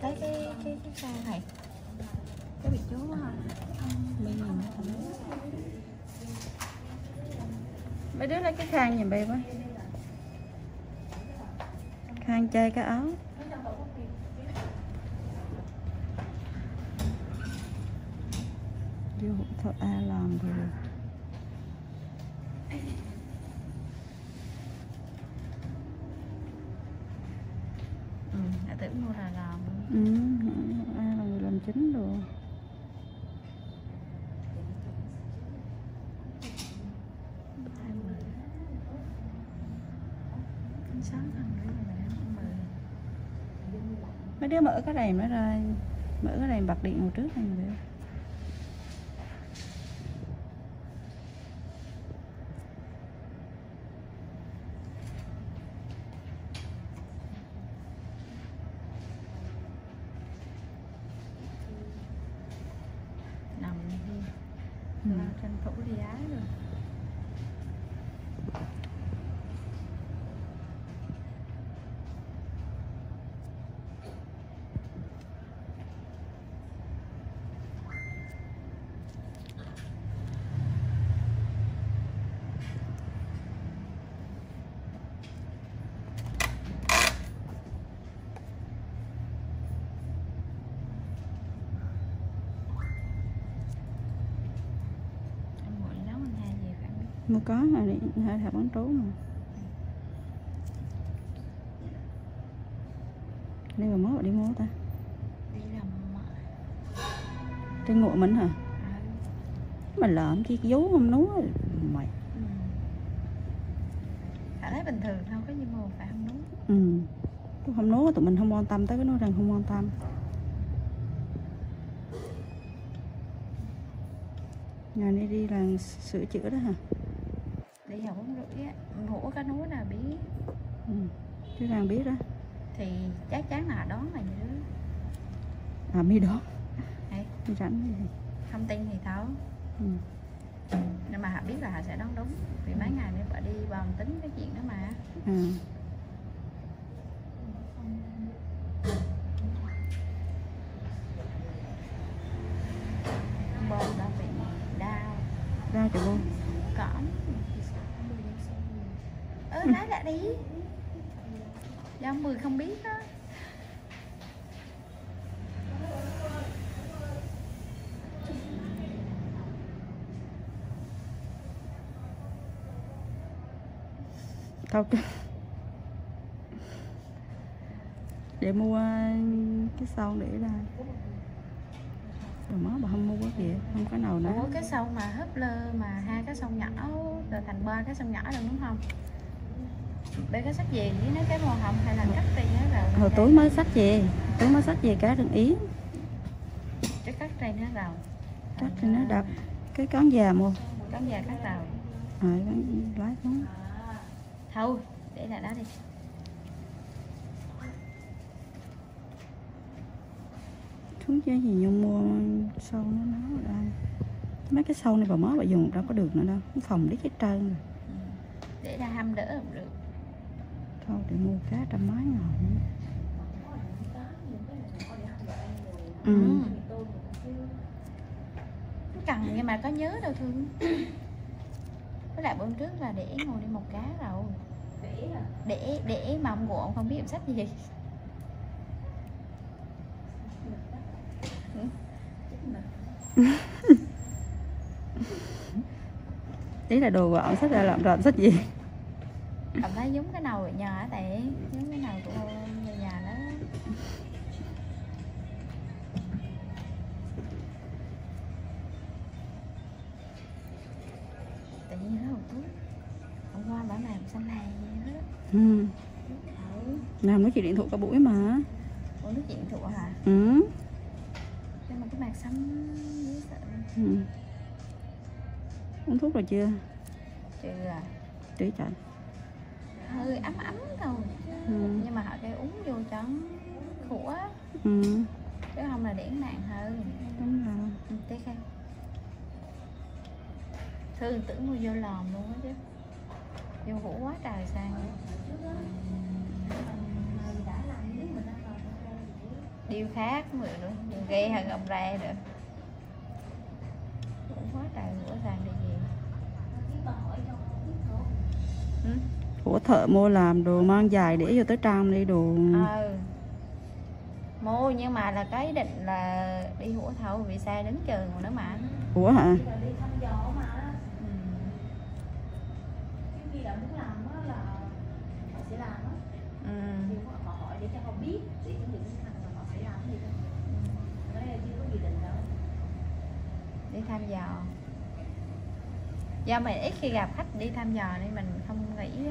cái cái cái cái sao này? Cái bị chú á nhìn mấy đứa lấy cái khăn nhìn bê quá. Khăn chơi cái áo. Vô thôi A làm rồi tưởng mua là làm ừ, A là người làm chính mời mấy đứa mở cái đèn nó ra mở cái đèn bật điện một trước này được nằm đi Ừ. tranh thủ đi ái rồi anh nguội nấu anh hai mua có rồi đi hai thằng bán trú mà. Đây mà mới đi mua ta. Đi làm trên ngựa mình hả? À, mà lợm chi vú không núa mày. Ừ. Phải thấy bình thường thôi có gì mà phải không đúng ừ. Tôi không núa tụi mình không quan tâm tới cái nói rằng không quan tâm. Nhà này đi là sửa chữa đó hả đi học bốn rưỡi á hổ cái núi nào biết? Ừ. chứ rằng biết đó thì chắc chắn là đón là như đứa. À mi đó mi rảnh gì không tin thì thấu ừ. nhưng mà họ biết là họ sẽ đón đúng vì mấy ngày nữa bà đi bòn tính cái chuyện đó mà. À. bòn đã bị đau. Cho luôn đi. Do mười không biết thôi cái để mua cái son để ra. Rồi má bà không mua cái kìa không có nào nữa. Ủa cái sông mà hớp lơ mà hai cái sông nhỏ rồi thành ba cái sông nhỏ rồi đúng không bên cái sách gì với nó cái màu hồng hay là cắt tiền nó rồi hồi tối mới sách về tối mới sách về cá đừng yến cái cắt đây nó rồi cắt thì nó đập. Cái con già mua. Con già cắt rồi rồi lái xuống. Thôi để lại đó đi. Xuống chứ gì nhung mua sâu nó nó ở đây. Mấy cái sâu này bà mới bà dùng đâu có được nữa đâu. Phòng đít hết trơn rồi để ra hâm đỡ cũng được cá trăm mấy ngồi nữa. ừ. Cần nhưng mà có nhớ đâu thương. Với lại bữa trước là để ngồi đi một cá rồi. Để để mà ông ông không biết em sách gì. Đấy là đồ gọn sách ra làm làm sách gì cảm thấy giống cái nồi ở nhà á tại giống cái nồi của người nhà đó. Tự nhiên nó hồng túi hôm qua bảo làm xanh này vậy đó? Ừ. ừ. làm nói chuyện điện thoại cả buổi mà. Ủa nói chuyện thụ hả? Ừ. nhưng mà cái mặt xanh dễ sợ ừ. uống thuốc rồi chưa? Chưa. À để chạy hơi ấm ấm thôi. Ừ. nhưng mà họ kêu uống vô cho khủa ừ. chứ không là điển mạng hơn. Đúng rồi. Ừ, tiếp theo. Thương tưởng mua vô lòm luôn á chứ. Vô hũ quá trời sang điêu khác mượn nữa ghê hơn ông ra nữa hũ quá trời hũ sang đi gì ừ? Của thợ mua làm đồ mang dài để vô tới trang đi đồ. Ừ. Mua nhưng mà là cái định là đi hủa thầu vì xe đứng chờ mà nó mà. Ủa hả? Ừ. Ừ. đi thăm dò do mình ít khi gặp khách đi thăm dò nên mình không nghĩ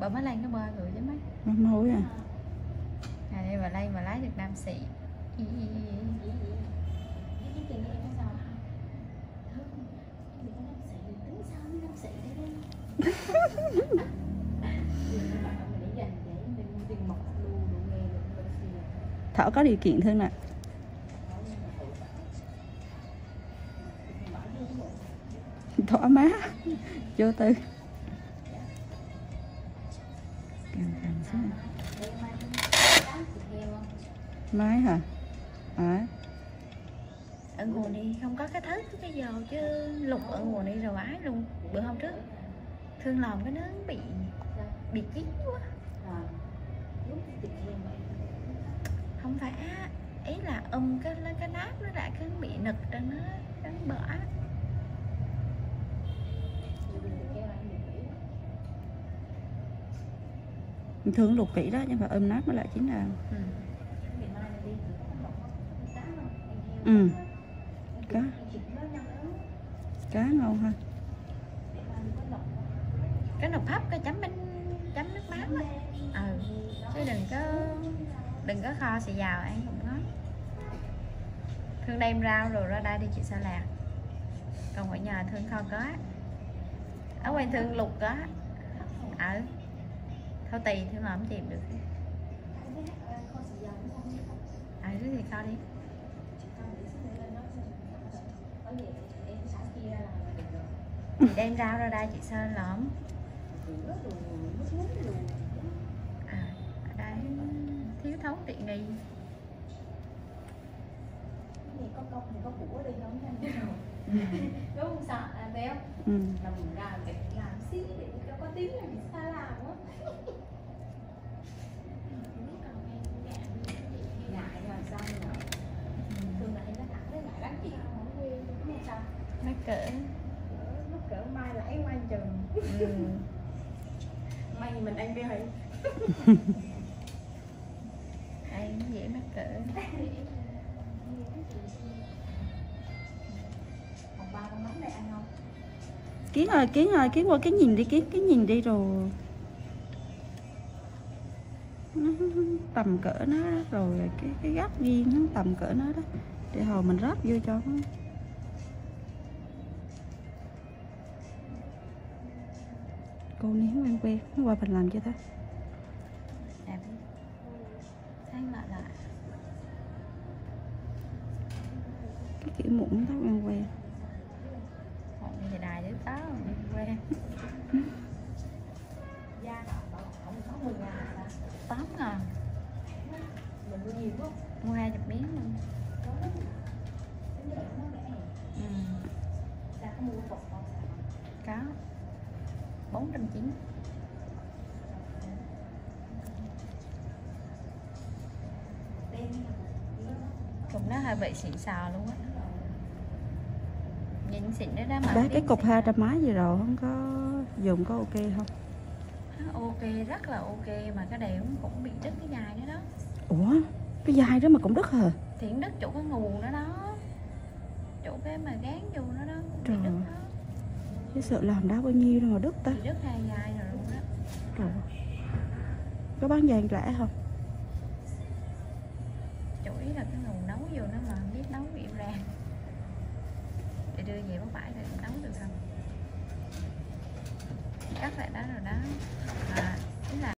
bà mới lên cái bơ rồi chứ mấy. Mắm hối à? Ngày đi bà lên bà lái được nam sĩ. Thảo có điều kiện thương nè thoải mái vô tư càng càng xuống máy hả? À ở nguồn đi không có cái thớt cái giờ chứ lục ở nguồn đi rồi ái luôn. Bữa hôm trước thương lòng cái nướng bị bị kín quá. Không phải á, ý là ôm cái cái nát nó lại cứ bị nực cho nó nó bở thường lục kỹ đó nhưng mà ôm nát nó lại chính là ừ. ừ. Cá. Cá ngon ha. Cái nồi hấp cái chấm bánh chấm nước mắm á. Ừ. Chứ đừng có đừng có kho xì dào ăn không ngon. Thương đem rau rồi ra đây đi chị sao làm còn ở nhà thương kho có. Ở quanh thương lục có. Ừ thôi tùy thương làm không chìm được? À cứ thì kho đi? Chị đem rau ra đây chị sơn lõm à ở đây. Thiếu thốn tiện nghi. Đúng không sợ à, bé. Ừ. làm ra để làm xí để có tiếng là bị xa làm á. Ngại rồi sao nhở thường là nó thẳng với ngại đáng chị. Không sao. Mắc cỡ. Lúc cỡ mai lãi ngoài chừng. Ừ. may mình ăn bia hỉ đây nó dễ mắc cỡ kiến ơi kiến ơi kiến qua cái nhìn đi kiến cái nhìn đi rồi. Nó tầm cỡ nó đó, rồi cái cái góc viên nó tầm cỡ nó đó. Để hồi mình ráp vô cho nó. Cô nếm quen quen nó qua mình làm cho ta lại lại. Cái kiểu muỗng đó quen quen Còn thì đài đứa có da không có mười ngàn tám ngàn. Mình mua nhiều không mua hai chục miếng luôn. Cá ừ. có. Mua không có bốn trăm chín. Trùng nó hơi bị xịn xò luôn á nhìn xịn đó đó mà biết cái cục hai trăm mấy gì rồi không có dùng có ok không? Ok rất là ok mà cái đèo cũng bị đứt cái dài nữa đó. Ủa cái dai đó mà cũng đứt hả? Thì nó đứt chỗ cái nguồn đó đó. Chỗ cái mà gán vô nó đó cũng bị Trời. đứt đó. Cái sợ làm đá bao nhiêu đâu mà đứt ta. Đứt hai dài rồi luôn đó. Rồi có bán vàng rẻ không? Chủ yếu là cái nguồn nấu vô nó mà biết nấu bị để đưa về có bãi thì nấu được không? Cắt lại đó rồi đó à, là